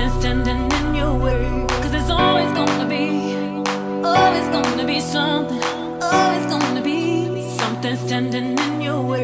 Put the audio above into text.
than standing in your way. Cause there's always gonna be, always gonna be something, always gonna be something standing in your way.